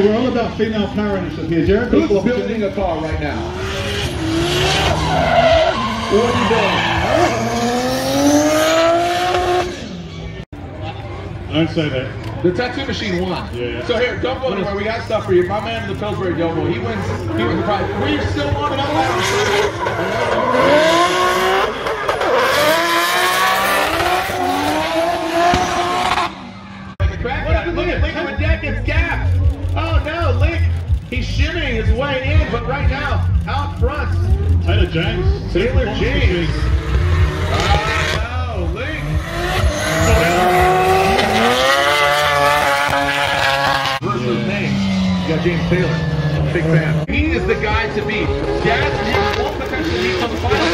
we're all about female power initiative here. Jared, Who's building a car right now? What are you doing? Don't say that. The tattoo machine won. Yeah, yeah. So here, don't go anywhere. We got stuff for you. My man in the Pillsbury Doughboy, he wins. He wins the prize. We're still it Look he's shimmying his way in, but right now, out front, Taylor James. Taylor James. Oh no, Link. Versus name, you got James Taylor, big fan. He is the guy to beat. Dad, you won't potentially meet on the final.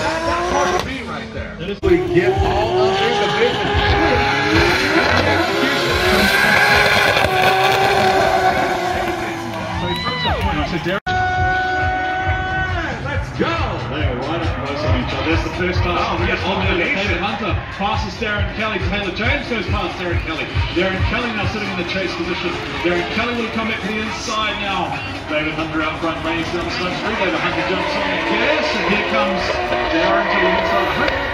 That's hard to beat right there. We get all throws that point. So Derek. Let's go. They are right up close on each other. There's the first pass. Oh, on the yes, on the combination. David Hunter passes Darren Kelly. Taylor James goes past Darren Kelly. Darren Kelly now sitting in the chase position. Darren Kelly will come back to the inside now. David Hunter out front, rains down the front street. David Hunter jumps on the gas, and here comes Darren to the inside.